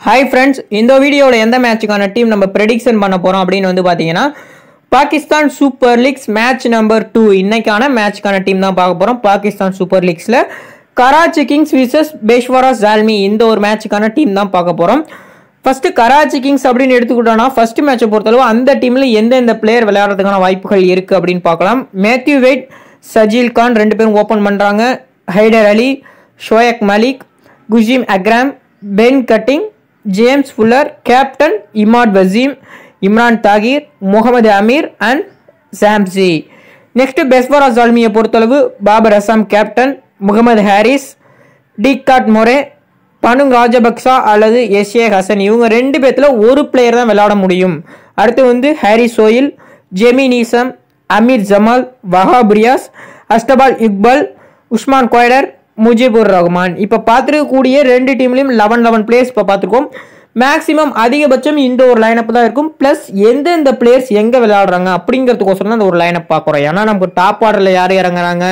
Hi friends இந்த வீடியோவில் எந்த மேட்சுக்கான டீம் நம்ம ப்ரெடிக்ஷன் பண்ண போகிறோம் அப்படின்னு வந்து பார்த்தீங்கன்னா Pakistan super leagues match number two இன்னைக்கான மேட்ச்க்கான டீம் தான் பார்க்க போகிறோம் பாகிஸ்தான் சூப்பர் லீக்ஸில் கராச்சி கிங்ஸ் விசஸ் பேஷ்வரா ஜால்மி இந்த ஒரு மேட்சுக்கான டீம் தான் பார்க்க போகிறோம் ஃபஸ்ட்டு கராச்சி கிங்ஸ் அப்படின்னு எடுத்துக்கிட்டோம்னா ஃபர்ஸ்ட் மேட்சை பொறுத்தளவு அந்த டீமில் எந்தெந்த பிளேயர் விளையாடுறதுக்கான வாய்ப்புகள் இருக்குது அப்படின்னு பார்க்கலாம். மேத்யூ வெயிட் சஜீல் கான் ரெண்டு பேரும் ஓப்பன் பண்ணுறாங்க Haider Ali Shoaib Malik Qasim Akram Ben Cutting James Fuller captain Imad Wasim Imran Tahir Mohammad Amir and Shamsi next Peshawar ஜால்மியை பொறுத்தளவு பாபர் அசாம் கேப்டன் முகமது ஹாரிஸ் டிகாட் மொரே பனுங் ராஜபக்சா அல்லது எஸ்ஏ ஹசன். இவங்க ரெண்டு பேர்த்தில் ஒரு பிளேயர் தான் விளையாட முடியும். அடுத்து வந்து Harry Sohail Jimmy Neesham Amir Jamal Wahab Riaz அஸ்டபால் இக்பால் உஸ்மான் கோய்டர் முஜிபுர் ரஹ்மான். இப்போ பார்த்துருக்கக்கூடிய ரெண்டு டீம்லையும் லெவன் லெவன் பிளேயர்ஸ் இப்போ பார்த்துருக்கோம். மேக்ஸிமம் அதிகபட்சம் இந்த ஒரு லைனப் தான் இருக்கும். ப்ளஸ் எந்தெந்த பிளேயர்ஸ் எங்கே விளையாடுறாங்க அப்படிங்கிறதுக்கோசரம் தான் அந்த ஒரு லைனப் பார்க்குறோம் ஏன்னா நமக்கு டாப் ஆர்டரில் யார் இறங்குறாங்க?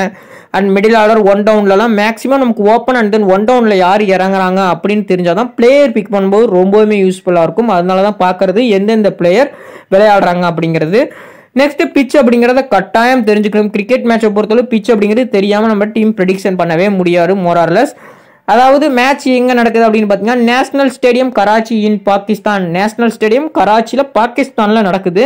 அண்ட் மிடில் ஆர்டர் ஒன் டவுன்லலாம் மேக்ஸிமம் நமக்கு ஓப்பன் அண்ட் தென் ஒன் டவுனில் யார் இறங்குறாங்க அப்படின்னு தெரிஞ்சால் தான் பிளேயர் பிக் பண்ணும்போது ரொம்பவுமே யூஸ்ஃபுல்லாக இருக்கும். அதனால தான் பார்க்குறது எந்தெந்த பிளேயர் விளையாடுறாங்க அப்படிங்கிறது. நெக்ஸ்ட் பிச் அப்படிங்கிறத கட்டாயம் தெரிஞ்சுக்கணும். கிரிக்கெட் மேட்சை பொறுத்தளவு பிச் அப்படிங்கிறது தெரியாமல் நம்ம டீம் ப்ரெடிக்ஷன் பண்ணவே முடியாது மோரார்லஸ் அதாவது மேட்ச் எங்கே நடக்குது அப்படின்னு பார்த்தீங்கன்னா national stadium Karachi in Pakistan national stadium கராச்சியில் பாகிஸ்தானில் நடக்குது.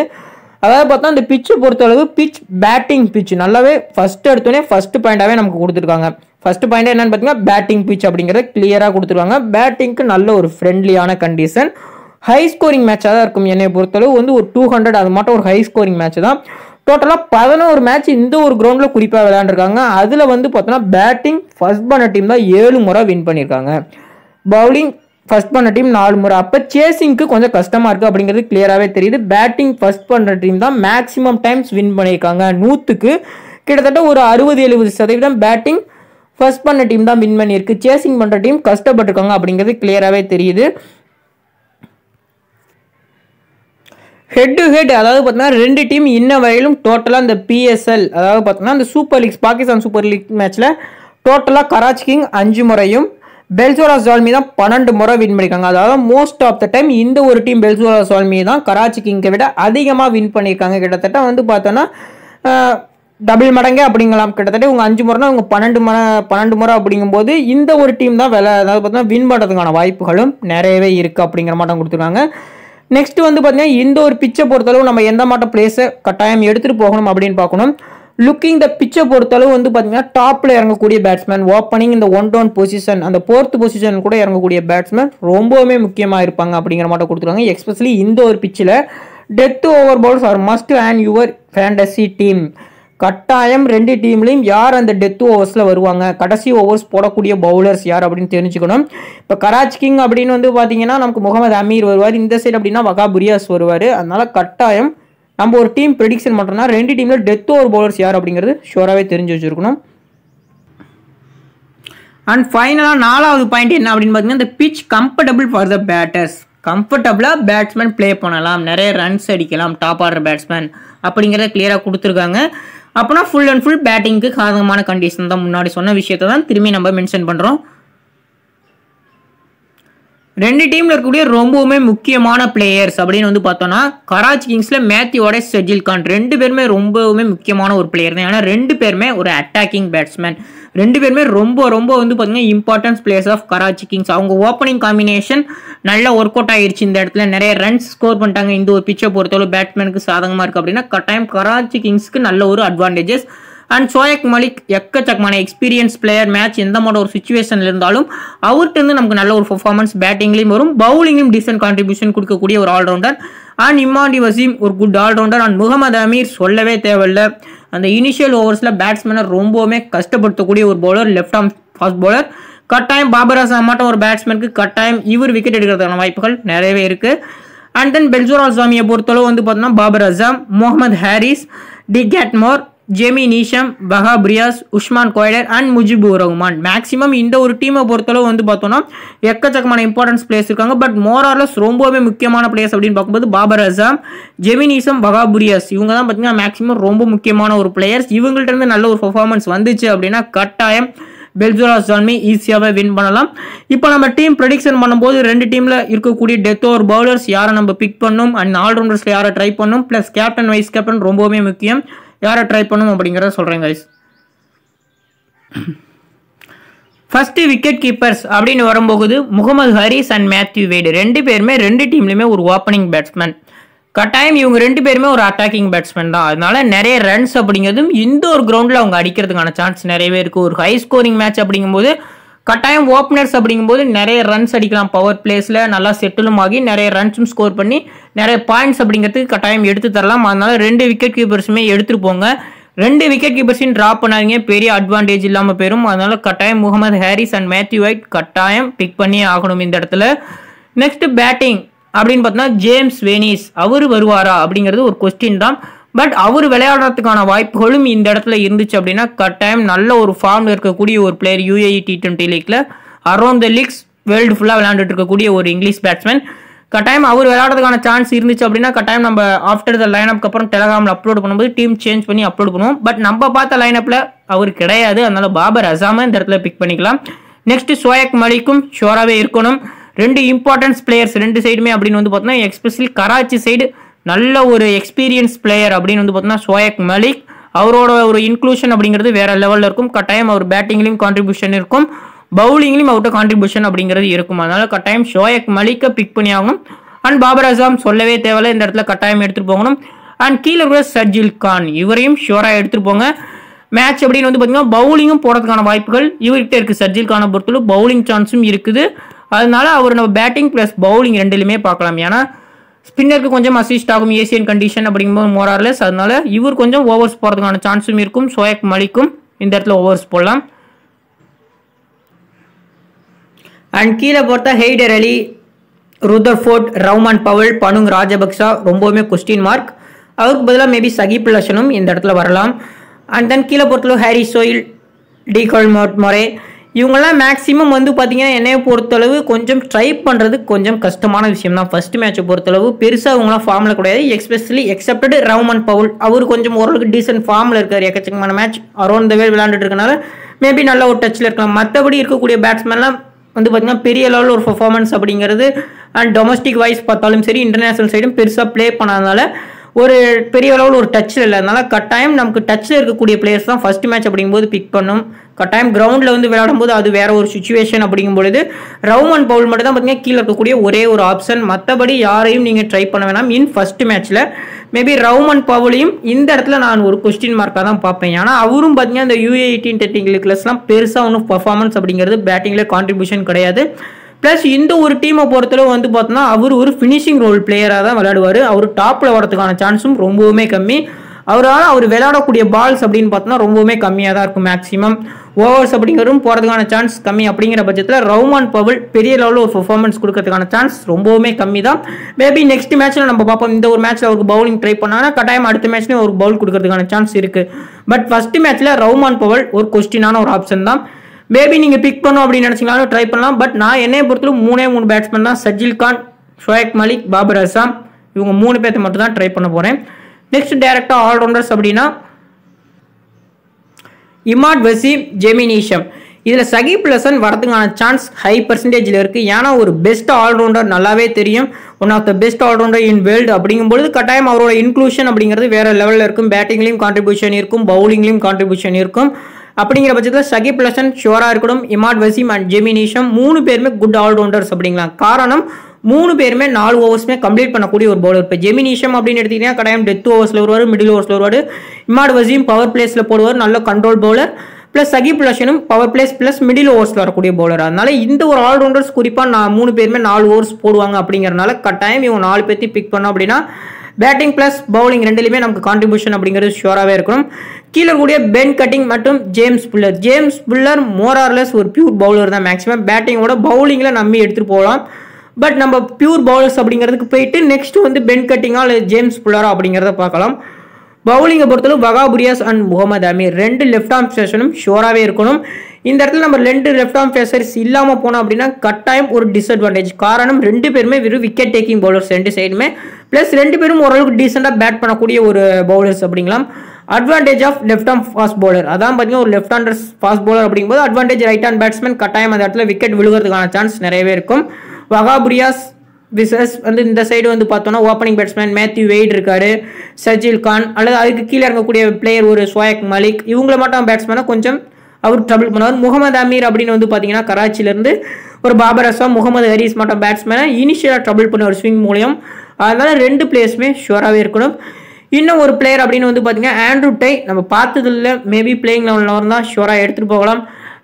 அதாவது பார்த்தா அந்த பிச்சை பொறுத்தளவு பிச் பேட்டிங் பிச் நல்லாவே ஃபர்ஸ்ட் எடுத்தோடனே ஃபர்ஸ்ட் பாயிண்டாகவே நமக்கு கொடுத்துருக்காங்க. ஃபர்ஸ்ட் பாயிண்ட் என்னென்னு பார்த்தீங்கன்னா பேட்டிங் பிச் அப்படிங்கிறத கிளியராக கொடுத்துருக்காங்க. பேட்டிங்க்கு நல்ல ஒரு ஃப்ரெண்ட்லியான கண்டிஷன் ஹை ஸ்கோரிங் மேட்சாக தான் இருக்கும் என்னை பொறுத்தளவு. வந்து ஒரு டூ ஹண்ட்ரட் அது மட்டும் ஒரு ஹை ஸ்கோரிங் மேட்ச் தான். டோட்டலாக பதினோரு மேட்ச் இந்த ஒரு கிரவுண்டில் குறிப்பாக விளையாண்டுருக்காங்க. அதில் வந்து பார்த்தோன்னா பேட்டிங் ஃபர்ஸ்ட் பண்ண டீம் தான் ஏழு முறை வின் பண்ணியிருக்காங்க பவுலிங் ஃபர்ஸ்ட் பண்ண டீம் நாலு முறை. அப்போ சேசிங்க்கு கொஞ்சம் கஷ்டமாக இருக்குது அப்படிங்கிறது கிளியராகவே தெரியுது. பேட்டிங் ஃபர்ஸ்ட் பண்ணுற டீம் தான் மேக்ஸிமம் டைம்ஸ் வின் பண்ணியிருக்காங்க நூற்றுக்கு கிட்டத்தட்ட ஒரு அறுபது எழுபது சதவீதம் பேட்டிங் ஃபர்ஸ்ட் பண்ண டீம் தான் வின் பண்ணியிருக்கு. சேசிங் பண்ணுற டீம் கஷ்டப்பட்டிருக்காங்க அப்படிங்கிறது கிளியராகவே தெரியுது. ஹெட் டு ஹெட் அதாவது பார்த்தீங்கன்னா ரெண்டு டீம் இன்ன வரையிலும் டோட்டலாக இந்த பிஎஸ்எல் அதாவது பார்த்தீங்கன்னா இந்த super leagues Pakistan super league மேட்ச்சில் டோட்டலாக கராச்சி கிங் அஞ்சு முறையும் பெல்சோரா ஜால்மி தான் பன்னெண்டு முறை வின் பண்ணியிருக்காங்க அதாவது மோஸ்ட் ஆஃப் த டைம் இந்த ஒரு டீம் பெல்சோரா ஜால்மி தான் கராச்சி கிங்கை விட அதிகமாக வின் பண்ணியிருக்காங்க கிட்டத்தட்ட வந்து பார்த்தோன்னா டபுள் மடங்கே அப்படிங்கலாம். கிட்டத்தட்ட இவங்க அஞ்சு முறைனா இவங்க பன்னெண்டு முறை பன்னெண்டு முறை அப்படிங்கும்போது இந்த ஒரு டீம் தான் வில அதாவது பார்த்தோன்னா வின் பண்ணுறதுக்கான வாய்ப்புகளும் நிறையவே இருக்குது அப்படிங்கிற மாட்டம் கொடுத்துருக்காங்க. நெக்ஸ்ட் வந்து பார்த்தீங்கன்னா இந்த ஒரு பிச்சை பொறுத்தளவு நம்ம எந்த மாட்ட பிளேஸை கட்டாயம் எடுத்துகிட்டு போகணும் அப்படின்னு பார்க்கணும். லுக்கிங் த பிச்சை பொறுத்தளவு வந்து பார்த்தீங்கன்னா டாப்பில் இறங்கக்கூடிய பேட்ஸ்மேன் ஓப்பனிங் இந்த ஒன் டவுன் பொசிஷன் அந்த ஃபோர்த் பொசிஷன் கூட இறங்கக்கூடிய பேட்ஸ்மேன் ரொம்பவுமே முக்கியமாக இருப்பாங்க அப்படிங்கிற மாட்டம் கொடுத்துருவாங்க. எஸ்பெஷலி இந்த ஒரு பிச்சில் death over balls are must and your fantasy team கட்டாயம் ரெண்டு டீம்லையும் யார் அந்த டெத் ஓவர்ஸில் வருவாங்க? கடைசி ஓவர்ஸ் போடக்கூடிய பவுலர்ஸ் யார் அப்படின்னு தெரிஞ்சுக்கணும். இப்போ கராச் கிங் அப்படின்னு வந்து பார்த்தீங்கன்னா நமக்கு முகமது அமீர் வருவார். இந்த சைடு அப்படின்னா வகா புரியாஸ் வருவார். அதனால் கட்டாயம் நம்ம ஒரு டீம் ப்ரெடிக்ஷன் பண்ணுறோன்னா ரெண்டு டீமில் டெத் ஓவர் பவுலர்ஸ் யார் அப்படிங்கிறது ஷோராகவே தெரிஞ்சு வச்சுருக்கணும். அண்ட் ஃபைனலாக நாலாவது பாயிண்ட் என்ன அப்படின்னு பார்த்தீங்கன்னா இந்த pitch comfortable for the batters கம்ஃபர்டபுளாக பேட்ஸ்மேன் ப்ளே பண்ணலாம். நிறைய ரன்ஸ் அடிக்கலாம். டாப் ஆர்டர் பேட்ஸ்மேன் அப்படிங்கிறத கிளியராக கொடுத்துருக்காங்க. அப்போனா ஃபுல் அண்ட் ஃபுல் பேட்டிங்க்கு சாதகமான கண்டிஷன் தான் முன்னாடி சொன்ன விஷயத்தை தான் திரும்பி நம்ம மென்ஷன் பண்ணுறோம் ரெண்டு டீமில் இருக்கக்கூடிய ரொம்பவுமே முக்கியமான பிளேயர்ஸ் அப்படின்னு வந்து பார்த்தோன்னா கராச்சி கிங்ஸில் மேத்யூவோட செஜில் கான் ரெண்டு பேருமே ரொம்பவுமே முக்கியமான ஒரு பிளேயர் தான். ஏன்னா ரெண்டு பேருமே ஒரு அட்டாக்கிங் பேட்ஸ்மேன் ரெண்டு பேருமே ரொம்ப ரொம்ப வந்து பார்த்தீங்கன்னா importance players of Karachi kings அவங்க ஓப்பனிங் காம்பினேஷன் நல்ல ஒர்க் அவுட் ஆயிடுச்சு இந்த இடத்துல. நிறைய ரன்ஸ் ஸ்கோர் பண்ணிட்டாங்க. இந்த ஒரு பிச்சை பொறுத்தளவு பேட்ஸ்மேனுக்கு சாதகமாக இருக்குது அப்படின்னா கட்டாயம் கராச்சி கிங்ஸ்க்கு நல்ல ஒரு அட்வான்டேஜஸ் அண்ட் சோயக் மலிக் எக்கச்சக்கமான எக்ஸ்பீரியன்ஸ் பிளேயர் மேட்ச் எந்த மாதிரி ஒரு சுச்சுவேஷனில் இருந்தாலும் அவர்கிட்ட நமக்கு நல்ல ஒரு பர்ஃபார்மன்ஸ் பேட்டிங்லையும் வரும். பவுலிங்லையும் டிசன்ட் கான்ட்ரிபியூஷன் கொடுக்கக்கூடிய ஒரு ஆல்ரவுண்டர் அண்ட் இம்மாண்டி வசீம் ஒரு good allrounder and Mohammad Amir சொல்லவே தேவையில்லை. அந்த இனிஷியல் ஓவர்ஸில் பேட்ஸ்மேனை ரொம்பவுமே கஷ்டப்படுத்தக்கூடிய ஒரு bowler left arm fast bowler கட்டாயம் பாபர் அசாம் மட்டும் ஒரு பேட்ஸ்மேனுக்கு கட்டாயம் இவர் விக்கெட் எடுக்கிறதுக்கான வாய்ப்புகள் நிறையவே இருக்குது அண்ட் தென் பெல்சோர் அசாமியை பொறுத்தளவு வந்து பார்த்தோம்னா Babar Azam Mohammad Haris T Cadmore Jimmy Neesham Wahab Riaz Usman Qadir and Mujibur Rahman maximum இந்த ஒரு டீமை பொறுத்தளவு வந்து பார்த்தோன்னா எக்கச்சக்கமான இம்பார்ட்டன்ஸ் பிளேஸ் இருக்காங்க. பட் மோரார்லஸ் ரொம்பவே முக்கியமான பிளேஸ் அப்படின்னு பார்க்கும்போது பாபர் அசாம் ஜெமி நீசம் வஹாப் இவங்க தான் பார்த்தீங்கன்னா மேக்ஸிமம் ரொம்ப முக்கியமான ஒரு பிளேயர்ஸ் இவங்கள்ட்ட இருந்து நல்ல ஒரு பர்ஃபார்மன்ஸ் வந்துச்சு அப்படின்னா கட்டாயம் பெல்ஜோலா ஜால்மி ஈஸியாகவே வின் பண்ணலாம். இப்போ நம்ம டீம் ப்ரெடிக்ஷன் பண்ணும்போது ரெண்டு டீமில் இருக்கக்கூடிய டெத் ஓவர் பவுலர்ஸ் யாரை நம்ம பிக் பண்ணணும் அண்ட் ஆல்ரவுண்டர்ஸில் யாரை ட்ரை பண்ணும்? ப்ளஸ் கேப்டன் வைஸ் கேப்டன் ரொம்பவுமே முக்கியம். யாரை ட்ரை பண்ணணும் அப்படிங்கிறத சொல்கிறேன் கைஸ் ஃபஸ்ட்டு விக்கெட் கீப்பர்ஸ் அப்படின்னு வரும்போது முகமது ஹரிஸ் அண்ட் மேத்யூ வேடு ரெண்டு பேருமே ரெண்டு டீம்லையுமே ஒரு ஓப்பனிங் பேட்ஸ்மேன் கட்டாயம் இவங்க ரெண்டு பேருமே ஒரு அட்டாக்கிங் பேட்ஸ்மேன் தான். அதனால நிறைய ரன்ஸ் அப்படிங்கிறதும் இந்த ஒரு கிரவுண்டில் அவங்க அடிக்கிறதுக்கான சான்ஸ் நிறையவே இருக்குது ஒரு ஹை ஸ்கோரிங் மேட்ச் அப்படிங்கும்போது கட்டாயம் ஓப்பனர்ஸ் அப்படிங்கும்போது நிறைய ரன்ஸ் அடிக்கலாம். பவர் பிளேஸில் நல்லா செட்டிலும் ஆகி நிறைய ரன்ஸும் ஸ்கோர் பண்ணி நிறைய பாயிண்ட்ஸ் அப்படிங்கிறதுக்கு கட்டாயம் எடுத்து தரலாம். அதனால் ரெண்டு விக்கெட் கீப்பர்ஸுமே எடுத்துகிட்டு போங்க. ரெண்டு விக்கெட் கீப்பர்ஸையும் ட்ராப் பண்ணாதீங்க. பெரிய அட்வான்டேஜ் இல்லாமல் போயிடும் அதனால் கட்டாயம் Mohammad Haris and Matthew Wade கட்டாயம் பிக் பண்ணி ஆகணும் இந்த இடத்துல. நெக்ஸ்ட் பேட்டிங் அப்படின்னு பார்த்தோன்னா ஜேம்ஸ் வெனிஸ் அவர் வருவாரா அப்படிங்கிறது ஒரு கொஸ்டின் தான். பட் அவர் விளையாடுறதுக்கான வாய்ப்புகளும் இந்த இடத்துல இருந்துச்சு அப்படின்னா கட்டாயம் நல்ல ஒரு ஃபார்மில் இருக்கக்கூடிய ஒரு பிளேயர் யூஏஇ டி டுவெண்ட்டி லீக்ல அரௌண்ட் த லீக்ஸ் வேர்ல்டு ஃபுல்லாக விளையாண்டுட்டு இருக்கக்கூடிய ஒரு இங்கிலீஷ் பேட்ஸ்மேன் கட்டாயம் அவர் விளையாடுறதுக்கான சான்ஸ் இருந்துச்சு அப்படின்னா கட்டாயம் நம்ம ஆஃப்டர் த லைனப்க்கு அப்புறம் டெலகிராமில் அப்லோட் பண்ணும்போது டீம் சேஞ்ச் பண்ணி அப்லோட் பண்ணுவோம். பட் நம்ம பார்த்த லைனப்பில் அவர் கிடையாது. அதனால பாபர் அசாம இந்த இடத்துல பிக் பண்ணிக்கலாம். நெக்ஸ்ட் சோயக் மலிக்கும் ஷோராகவே இருக்கணும். ரெண்டு இம்பார்ட்டன்ஸ் பிளேயர்ஸ் ரெண்டு சைடுமே அப்படின்னு வந்து பார்த்தோன்னா எக்ஸ்பெஷலி கராச்சி சைடு நல்ல ஒரு எக்ஸ்பீரியன்ஸ் பிளேயர் அப்படின்னு வந்து பார்த்தோன்னா சோயக் மலிக் அவரோட ஒரு இன்க்ளூஷன் அப்படிங்கிறது வேற லெவலில் இருக்கும். கட்டாயம் அவர் பேட்டிங்லையும் கான்ட்ரிபியூஷன் இருக்கும். பவுலிங்லையும் அவர்கிட்ட கான்ட்ரிபியூஷன் அப்படிங்கிறது இருக்கும். அதனால கட்டாயம் ஷோயக் மலிக்கை பிக் பண்ணி ஆகும் அண்ட் பாபர் அசாம் சொல்லவே தேவையில்ல. இந்த இடத்துல கட்டாயம் எடுத்துகிட்டு போகணும். அண்ட் கீழே இருக்கிற சர்ஜில் கான் இவரையும் ஷோராக எடுத்துகிட்டு போங்க. மேட்ச் அப்படின்னு வந்து பார்த்தீங்கன்னா பவுலிங்கும் போடுறதுக்கான வாய்ப்புகள் இவர்கிட்ட இருக்குது சர்ஜில் கானை பொறுத்தவரை பவுலிங் சான்ஸும் இருக்குது. அதனால அவர் நம்ம பேட்டிங் ப்ளஸ் பவுலிங் ரெண்டுலையுமே பார்க்கலாம். ஏன்னா ஸ்பின்னருக்கு கொஞ்சம் அசிஸ்ட் ஆகும் ஏசியன் கண்டிஷன் அப்படிங்கும்போது மோரார்லெஸ். அதனால இவர் கொஞ்சம் ஓவர்ஸ் போகிறதுக்கான சான்ஸும் இருக்கும். சோயக் மலிக்கும். இந்த இடத்துல ஓவர்ஸ் போடலாம். அண்ட் கீழே பொறுத்தா Haider Ali Rutherford Rovman Powell பனுங் Rajapaksa ரொம்பவுமே கொஸ்டின் மார்க் அவருக்கு பதிலாக மேபி சகிப் லஷனும் இந்த இடத்துல வரலாம். அண்ட் தென் கீழே பொறுத்தளவு ஹாரி சோயில் டிகால் மொரே இவங்கெல்லாம் மேக்ஸிமம் வந்து பார்த்தீங்கன்னா என்னையை பொறுத்தளவு கொஞ்சம் ட்ரை பண்ணுறது கொஞ்சம் கஷ்டமான விஷயம் தான். ஃபர்ஸ்ட் மேட்சை பொறுத்தளவு பெருசாக அவங்களாம் ஃபார்மில் கிடையாது. எக்ஸ்பெஷலி எக்ஸப்டட் ரவுமன் பவுல் அவர் கொஞ்சம் ஓரளவுக்கு டீசென்ட் ஃபார்மில் இருக்கார். எக்கச்சக்கமான மேட்ச் அரௌண்ட் த வேல் விளாண்டுட்டு இருக்கனால மேபி நல்ல ஒரு டச்சில் இருக்கலாம். மற்றபடி இருக்கக்கூடிய பேட்ஸ்மேன்லாம் வந்து பார்த்தீங்கன்னா பெரிய லெவலில் ஒரு பர்ஃபார்மன்ஸ் அப்படிங்கிறது அண்ட் டொமஸ்டிக் வைஸ் பார்த்தாலும் சரி இன்டர்நேஷனல் சைடும் பெருசாக ப்ளே பண்ணாதனால ஒரு பெரிய அளவில் ஒரு டச்சில் இல்லை. அதனால கட்டாயம் நமக்கு டச்சில் இருக்கக்கூடிய பிளேயர்ஸ் தான் ஃபர்ஸ்ட் மேட்ச் அப்படிங்கும்போது பிக் பண்ணும். கட்டாயம் கிரவுண்டில் வந்து விளையாடும்போது அது வேற ஒரு சுச்சுவேஷன் அப்படிங்கும்பொழுது ரவுமன் பவுல் மட்டும் தான் பார்த்தீங்கன்னா கீழே இருக்கக்கூடிய ஒரே ஒரு ஆப்ஷன் மற்றபடி யாரையும் நீங்கள் ட்ரை பண்ண வேணாம். இன் ஃபர்ஸ்ட் மேட்ச்சில் மேபி ரவுமன் பவுலையும் இந்த இடத்துல நான் ஒரு கொஸ்டின் மார்க்காக தான் பார்ப்பேன். ஏன்னா அவரும் பார்த்தீங்கன்னா இந்த யூஏ எயிட்டீன் கிளாஸ்லாம் பெருசாக ஒன்றும் பர்ஃபார்மன்ஸ் அப்படிங்கிறது பேட்டிங்கில் கான்ட்ரிபியூஷன் கிடையாது. ப்ளஸ் இந்த ஒரு டீமை பொறுத்தளவு வந்து பார்த்தோன்னா அவர் ஒரு ஃபினிஷிங் ரோல் பிளேயராக தான் விளையாடுவார். அவர் டாப்பில் வரதுக்கான சான்ஸும் ரொம்பவுமே கம்மி. அவரால் அவர் விளையாடக்கூடிய பால்ஸ் அப்படின்னு பார்த்தோன்னா ரொம்பவுமே கம்மியாக தான் இருக்கும் மேக்ஸிமம் ஓவர்ஸ் அப்படிங்கிறதும் போகிறதுக்கான சான்ஸ் கம்மி அப்படிங்கிற பட்சத்தில் ரவுமான் பவல் பெரிய லெவலில் ஒரு பர்ஃபார்மன்ஸ் கொடுக்கறதுக்கான சான்ஸ் ரொம்பவுமே கம்மி தான். மேபி நெக்ஸ்ட் மேட்ச்சில் நம்ம பார்ப்போம். இந்த ஒரு மேட்ச்சில் அவருக்கு பவுலிங் ட்ரை பண்ணாங்கன்னா கட்டாயம் அடுத்த மேட்ச்லேயும் ஒரு பவுல் கொடுக்கறதுக்கான சான்ஸ் இருக்குது பட் ஃபஸ்ட்டு மேட்ச்சில் ரவுமான் பவல் ஒரு கொஸ்டினான ஒரு ஆப்ஷன் தான். மேபி நீங்கள் பிக் பண்ணும் அப்படின்னு நினச்சிங்களாலும் ட்ரை பண்ணலாம். பட் நான் என்னைய பொறுத்தவரை மூணே மூணு பேட்ஸ்மேன் தான். சஜில் கான் ஷோயக் மலிக் பாபர் அசாம். இவங்க மூணு பேர்த்த மட்டும் தான் ட்ரை பண்ண போகிறேன் நெக்ஸ்ட் டேரக்டாக ஆல்ரவுண்டர்ஸ் அப்படின்னா இமாட் வசீம் ஜெமினிஷம் இதில் சகிப் லசன் வரதுக்கான சான்ஸ் ஹை பர்சன்டேஜில் இருக்குது ஏன்னா ஒரு பெஸ்ட் ஆல்ரவுண்டர் நல்லாவே தெரியும். One of the best allrounder in world அப்படிங்கும்பொழுது கட்டாயம் அவரோட இன்க்ளூஷன் அப்படிங்கிறது வேறு லெவலில் இருக்கும். பேட்டிங்லேயும் கான்ட்ரிபியூஷன் இருக்கும். பவுலிங்லேயும் கான்ட்ரிபியூஷன் இருக்கும். அப்படிங்கிற பட்சத்தில் சகிப் லசன் ஷோராக இருக்கணும் இமாட் வசீம் அண்ட் ஜெமினிஷம் மூணு பேருமே குட் ஆல்ரவுண்டர்ஸ் அப்படிங்களா? காரணம் மூணு பேருமே நாலு ஓவர்ஸ்மே கம்ப்ளீட் பண்ணக்கூடிய ஒரு பவுலர் இப்போ ஜெமினிஷம் அப்படின்னு எடுத்தீங்கன்னா கடையம் டெத் ஓவர்ஸில் வருவார் மிடில் ஓவர்ஸில் வருவார். இமாட் வசீம் பவர் பிளேஸில் போடுவார் நல்ல கண்ட்ரோல் பவுலர் ப்ளஸ் சகிப் லஷனும் பவர் பிளேஸ் ப்ளஸ் மிடில் ஓவர்ஸில் வரக்கூடிய பவுலர் அதனால இந்த ஒரு ஆல்ரவுண்டர்ஸ் குறிப்பாக நான் மூணு பேருமே நாலு ஓவர்ஸ் போடுவாங்க அப்படிங்கிறனால கட்டாயம் இவங்க நாலு பேர்த்தையும் பிக் பண்ணோம் அப்படின்னா பேட்டிங் ப்ளஸ் பவுலிங் ரெண்டுலையுமே நமக்கு கான்ட்ரிபியூஷன் அப்படிங்கிறது ஷுவராகவே இருக்கணும். கீழே கூடிய பென் கட்டிங் மற்றும் James Fuller. James Fuller more or less ஒரு பியூர் பவுலர் தான் மேக்ஸிமம் பேட்டிங்கோட பவுலிங்கில் நம்பி எடுத்துகிட்டு போகலாம். பட் நம்ம பியூர் பவுலர்ஸ் அப்படிங்கிறதுக்கு போயிட்டு நெக்ஸ்ட் வந்து பென் கட்டிங்கா இல்லை ஜேம்ஸ் புல்லரா அப்படிங்கிறத பார்க்கலாம். பவுலிங்கை பொறுத்தளவு வகாபுரியாஸ் அண்ட் முகமது அமீர். ரெண்டு லெஃப்ட் ஆர்ம் ஸ்டேஷனும் ஷோராகவே இருக்கணும். இந்த இடத்துல நம்ம ரெண்டு லெஃப்ட் ஆர்ம் ஃபேசர்ஸ் இல்லாமல் போனோம் அப்படின்னா கட்டாயம் ஒரு டிஸ்அட்வான்டேஜ் காரணம் ரெண்டு பேருமே வெறும் விக்கெட் டேக்கிங் பவுலர்ஸ் ரெண்டு சைடுமே ப்ளஸ் ரெண்டு பேரும் ஓரளவுக்கு டீசெண்டாக பேட் பண்ணக்கூடிய ஒரு bowlers அப்படிங்களாம் advantage of left arm fast bowler. அதான் பார்த்தீங்கன்னா ஒரு லெஃப்ட் ஹேண்டர் ஃபாஸ்ட் bowler அப்படிங்கும்போது அட்வான்டேஜ் ரைட் ஹேண்ட் பேட்ஸ்மேன் கட்டாயம் அந்த இடத்துல விக்கெட் விழுகிறதுக்கான சான்ஸ் நிறையவே இருக்கும். வகாபுரியாஸ் விசஸ் வந்து இந்த சைடு வந்து பார்த்தோன்னா ஓப்பனிங் பேட்ஸ்மேன் மேத்யூ வெயிட் இருக்காரு சஜில் கான் அல்லது அதுக்கு கீழே இருக்கக்கூடிய பிளேயர் ஒரு சோயக் மலிக் இவங்கள மட்டும் பேட்ஸ்மேனாக கொஞ்சம் அவர் ட்ரபிள் பண்ணுவார். முகமது அமீர் அப்படின்னு வந்து பார்த்தீங்கன்னா கராச்சியிலேருந்து ஒரு பாபர் அசாம் முகமது ஹரீஸ் மட்டும் பேட்ஸ்மேனை இனிஷியலாக ட்ரபிள் பண்ணுவார் ஸ்விங் மூலியம். அதனால ரெண்டு பிளேயர்ஸுமே ஷுவராகவே இருக்கணும். இன்னும் ஒரு பிளேயர் அப்படின்னு வந்து பார்த்தீங்கன்னா ஆண்ட்ரூ டை நம்ம பார்த்தது இல்லை மேபி பிளேயிங் லெவலில் இருந்தால் ஷோராக எடுத்துகிட்டு போகலாம்.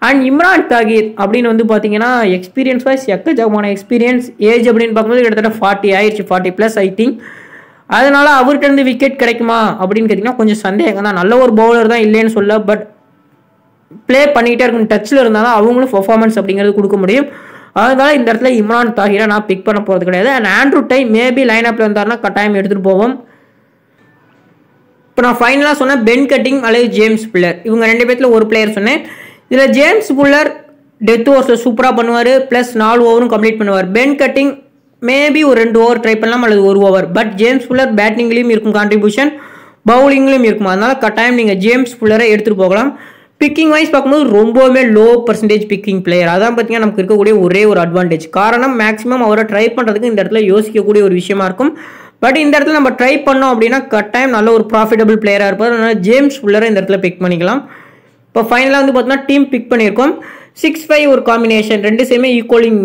அண்ட் இம்ரான் தாகித் அப்படின்னு வந்து பார்த்தீங்கன்னா எக்ஸ்பீரியன்ஸ் வைஸ் எக்கச்சக்கமான எக்ஸ்பீரியன்ஸ் ஏஜ் அப்படின்னு பார்க்கும்போது கிட்டத்தட்ட ஃபார்ட்டி ஆயிடுச்சு ஃபார்ட்டி ப்ளஸ் ஐ திங்க் அதனால் அவர்கிட்டருந்து விக்கெட் கிடைக்குமா அப்படின்னு கேட்டிங்கன்னா கொஞ்சம் சந்தேகம் தான் நல்ல ஒரு பவுலர் தான் இல்லைன்னு சொல்ல பட் ப்ளே பண்ணிக்கிட்டே இருக்கணும். டச்சில் இருந்தால் தான் அவங்களும் பெர்ஃபார்மன்ஸ் அப்படிங்கிறது கொடுக்க முடியும். அதனால இந்த இடத்துல இம்ரான் தாகிரை நான் பிக் பண்ண போகிறது கிடையாது. And Andrew Tye maybe line அப்பில் இருந்தாருன்னா கட்டாயம் எடுத்துகிட்டு போவோம். இப்போ நான் ஃபைனலாக சொன்னேன் பென் கட்டிங் அல்லது ஜேம்ஸ் புல்லர் இவங்க ரெண்டு பேர்த்தில் ஒரு பிளேயர் சொன்னேன். இதில் ஜேம்ஸ் புல்லர் டெத் ஓவர்ஸில் சூப்பராக பண்ணுவார் ப்ளஸ் நாலு ஓவரும் கம்ப்ளீட் பண்ணுவார். பென் கட்டிங் மேபி ஒரு ரெண்டு ஓவர் ட்ரை பண்ணலாம் அல்லது ஒரு ஓவர் பட் ஜேம்ஸ் புல்லர் பேட்டிங்லேயும் இருக்கும் கான்ட்ரிபியூஷன் பவுலிங்லேயும் இருக்கும். அதனால் கட்டாயம் நீங்கள் ஜேம்ஸ் புல்லரை எடுத்துகிட்டு போகலாம். பிக்கிங் வைஸ் பார்க்கும்போது ரொம்பவுமே லோ பர்சன்டேஜ் பிக்கிங் பிளேயர் அதான் பார்த்தீங்கன்னா நமக்கு இருக்கக்கூடிய ஒரே ஒரு அட்வான்டேஜ் காரணம் மேக்ஸிமம் அவரை ட்ரை பண்ணுறதுக்கு இந்த இடத்துல யோசிக்கக்கூடிய ஒரு விஷயமா இருக்கும். பட் இந்த இடத்துல நம்ம ட்ரை பண்ணோம் அப்படின்னா கட்டாயம் நல்ல ஒரு ப்ராஃபிட்டபிள் பிளேயராக இருப்பார். அதனால் ஜேம்ஸ் உள்ளரை இந்த இடத்துல பிக் பண்ணிக்கலாம். இப்போ ஃபைனலாக வந்து பார்த்தோம்னா டீம் பிக் பண்ணியிருக்கோம். சிக்ஸ் ஃபைவ் ஒரு காம்பினேஷன் ரெண்டு சேமே ஈக்குவலிங்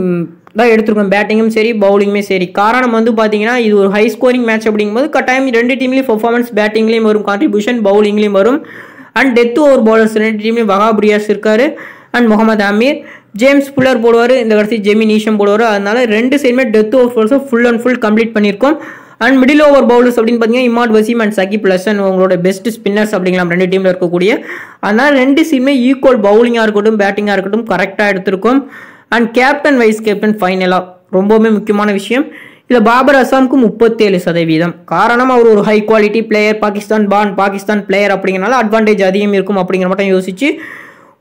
தான் எடுத்திருக்கோம். பேட்டிங்கும் சரி பவுலிங்குமே சரி. காரணம் வந்து பார்த்தீங்கன்னா இது ஒரு ஹை ஸ்கோரிங் மேட்ச் அப்படிங்கும்போது கட்டாயம் ரெண்டு டீம்லேயும் பெர்ஃபார்மன்ஸ் பேட்டிங்லேயும் வரும் கான்ட்ரிபியூஷன் பவுலிங்லேயும் வரும். அண்ட் டெத் ஓவர் பவுலர்ஸ் ரெண்டு டீம்லேயும் வகாபுரியாஸ் இருக்கார். And Mohammad Amir. James Fuller போடுவார். இந்த கடைசி ஜெமி நீஷம் போடுவார். அதனால ரெண்டு சைடுமே டெத் ஓவர் பவுலர்ஸும் ஃபுல் அண்ட் ஃபுல் கம்ப்ளீட் பண்ணியிருக்கோம். அண்ட் மிடில் ஓவர் பவுலர்ஸ் அப்படின்னு பார்த்தீங்கன்னா இமாட் வசீம் அண்ட் சகிப் லசன் உங்களோட பெஸ்ட் ஸ்பின்னர்ஸ் அப்படிங்கலாம் ரெண்டு டீமில் இருக்கக்கூடிய. அதனால் ரெண்டு சீமே ஈக்குவல் பவுலிங்காக இருக்கட்டும் பேட்டிங்காக இருக்கட்டும் கரெக்டாக எடுத்திருக்கும். அண்ட் கேப்டன் வைஸ் கேப்டன் ஃபைனலாக ரொம்பவுமே முக்கியமான விஷயம். இதில் பாபர் அசாம்க்கு முப்பத்தேழு சதவீதம். காரணம் அவர் ஒரு high quality player Pakistan pan Pakistan player அப்படிங்கிறனால அட்வான்டேஜ் அதிகம் இருக்கும் அப்படிங்கிற மட்டும் யோசிச்சு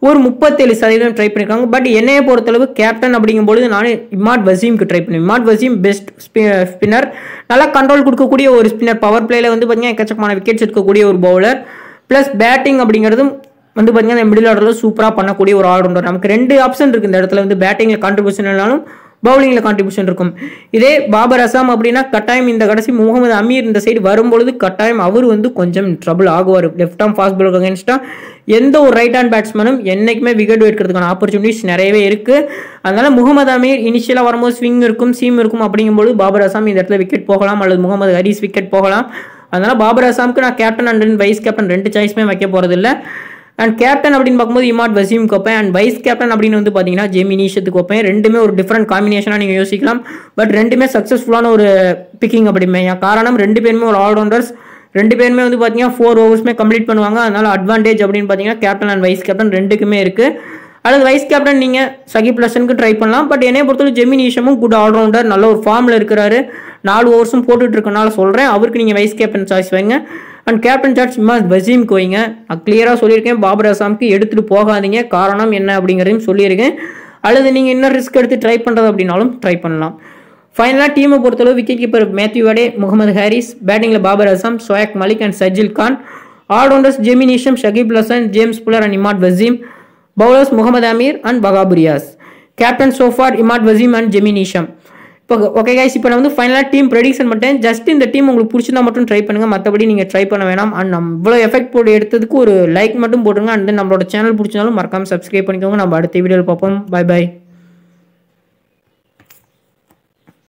ஒரு முப்பத்தேழு சதவீதம் ட்ரை பண்ணியிருக்காங்க பட் என்னையை பொறுத்தளவு கேப்டன் அப்படிங்கும்பொழுது நான் இமாட் வசீம்க்கு ட்ரை பண்ணேன். இமாட் வசீம் பெஸ்ட் ஸ்பின்னர் நல்லா கண்ட்ரோல் கொடுக்கக்கூடிய ஒரு ஸ்பின்னர் பவர் பிளேயில் வந்து பார்த்தீங்கன்னா எக்கச்சக்கமான விக்கெட்ஸ் எடுக்கக்கூடிய ஒரு பவுலர் ப்ளஸ் பேட்டிங் அப்படிங்கிறதும் வந்து பார்த்தீங்கன்னா இந்த மிடில் ஆர்டரில் சூப்பராக பண்ணக்கூடிய ஒரு ஆல்ரவுண்டர் நமக்கு ரெண்டு ஆப்ஷன் இருக்குது இந்த இடத்துல வந்து பேட்டிங்கில் கான்ட்ரிபியூஷன் இல்லைனாலும் பவுலிங்கில் கான்ட்ரிபியூஷன் இருக்கும். இதே பாபர் அசாம் அப்படின்னா கட்டாயம் இந்த கடைசி முகமது அமீர் இந்த சைடு வரும்பொழுது கட்டாயம் அவர் வந்து கொஞ்சம் ட்ரபிள் ஆகுவார். லெஃப்ட் ஆம் ஃபாஸ்ட் பாலர் அகேன்ஸ்டாக எந்த ஒரு ரைட் ஹேண்ட் பேட்ஸ்மேனும் என்றைக்குமே விக்கெட் எடுக்கிறதுக்கான ஆப்பர்ச்சுனிட்டிஸ் நிறையவே இருக்குது அதனால் முகமது அமீர் இனிஷியலாக வரும்போது ஸ்விங் இருக்கும் சீம் இருக்கும் அப்படிங்கும்போது பாபர் அசாம் இந்த இடத்துல விக்கெட் போகலாம் அல்லது முகமது ஹரீஸ் விக்கெட் போகலாம். அதனால் பாபர் அசாமுக்கு நான் கேப்டன் அண்ட் வைஸ் கேப்டன் ரெண்டு சாய்ஸுமே வைக்க போகிறதில்ல அண்ட் கேப்டன் அப்படின்னு பார்க்கும்போது இமாட் வசீம் கோப்பேன் அண்ட் வைஸ் கேப்டன் அப்படின்னு வந்து பார்த்தீங்கன்னா ஜேமி நீஷத்து வைப்பேன் ரெண்டுமே ஒரு டிஃப்ரெண்ட் காம்பினேஷனாக நீங்கள் யோசிக்கலாம். பட் ரெண்டுமே சக்ஸஸ்ஃபுல்லான ஒரு பிக்கிங் அப்படிமே. காரணம் ரெண்டு பேருமே ஒரு ஆல்ரவுண்டர்ஸ் ரெண்டு பேருமே வந்து பார்த்தீங்கன்னா ஃபோர் ஓவர்ஸ்மே கம்ப்ளீட் பண்ணுவாங்க. அதனால அட்வான்டேஜ் அப்படின்னு பார்த்தீங்கன்னா கேப்டன் அண்ட் வைஸ் கேப்டன் ரெண்டுக்குமே இருக்குது அல்லது வைஸ் கேப்டன் நீங்கள் சகிப் லசனுக்கு ட்ரை பண்ணலாம். பட் என்னை பொறுத்தவரை ஜெமின் ஈஷமும் குட் ஆல்ரவுண்டர் நல்ல ஒரு ஃபார்மில் இருக்கிறாரு. நாலு ஓவர்ஸும் போட்டுட்ருக்கனால சொல்கிறேன் அவருக்கு நீங்கள் வைஸ் கேப்டன் சாய்ஸ் வைங்க. And captain charge Imad Wasim கோயிங்க நான் கிளியராக சொல்லியிருக்கேன். பாபர் அசாமுக்கு எடுத்துகிட்டு போகாதீங்க. காரணம் என்ன அப்படிங்கிறதையும் சொல்லியிருக்கேன். அல்லது நீங்கள் என்ன ரிஸ்க் எடுத்து ட்ரை பண்ணுறது அப்படின்னாலும் ட்ரை பண்ணலாம். ஃபைனலாக டீமை பொறுத்தளவு wicket keeper Matthew Wade Mohammad Haris பேட்டிங்கில் Babar Azam Shoaib Malik and Sajil Khan allrounders Jimmy Neesham Shakib Lasan James Fuller and Imad Wasim bowlers Mohammad Amir and Wahab Riaz captain so far Imad Wasim and Jimmy Neesham இப்போ okay guys இப்போ நான் வந்து ஃபைனலாக team prediction பண்ணிட்டேன் just இந்த team உங்களுக்கு பிடிச்சிருந்தா மட்டும் ட்ரை பண்ணுங்கள் மற்றபடி நீங்கள் ட்ரை பண்ண வேணாம். அண்ட் நம்ம இவ்வளோ எஃபெக்ட் போட்டு எடுத்ததுக்கு ஒரு லைக் மட்டும் போட்டுருங்க. அண்ட் தென் நம்மளோட சேனல் பிடிச்சிருந்தாலும் மறக்காமல் சப்ஸ்கிரைப் பண்ணிக்கோங்க. நம்ம அடுத்த வீடியோவில் பார்ப்போம். By by